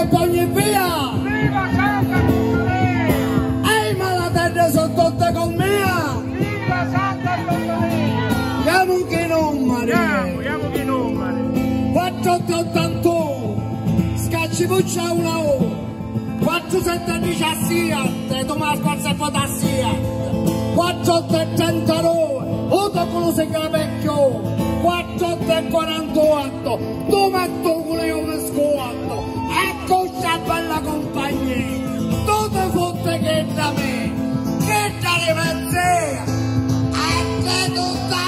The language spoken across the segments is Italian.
Borgogni via! Viva Santa Antonia! Ehi malatende sono tutte con mia! Viva Santa Antonia! Siamo che numeri! Siamo, siamo che numeri! 481, scacci puccia una O, 417, Tomas Corsa e sia 439, Oto con un segno vecchio, 448, Tomatto con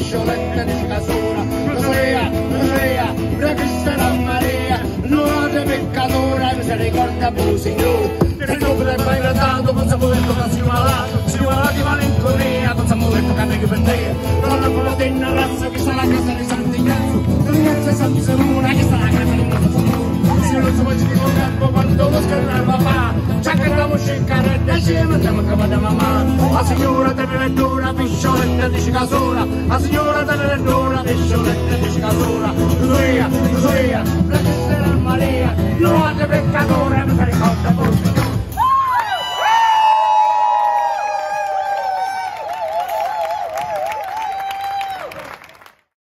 dell'elettora piscioletta dice casora Rosaria, Rosaria, previsterà Maria nuova peccatore mi si ricorda signore per nome del Padre tanto con sapuretto che si malato si malato di malinconia con sapuretto che me per te. Non la con denna razza che sta la casa di Sant'Ignazio Sant'Ignazio Santi Simona che sta la casa di Sant'Ignazio se non so faccio di tempo quando lo scherra papà? Già che andiamo a cercare e ci mettiamo a capa da mamma. La signora dell'elettora piscioletta dice casora la signora dell'elettora piscioletta dice casora Lucia, Lucia, la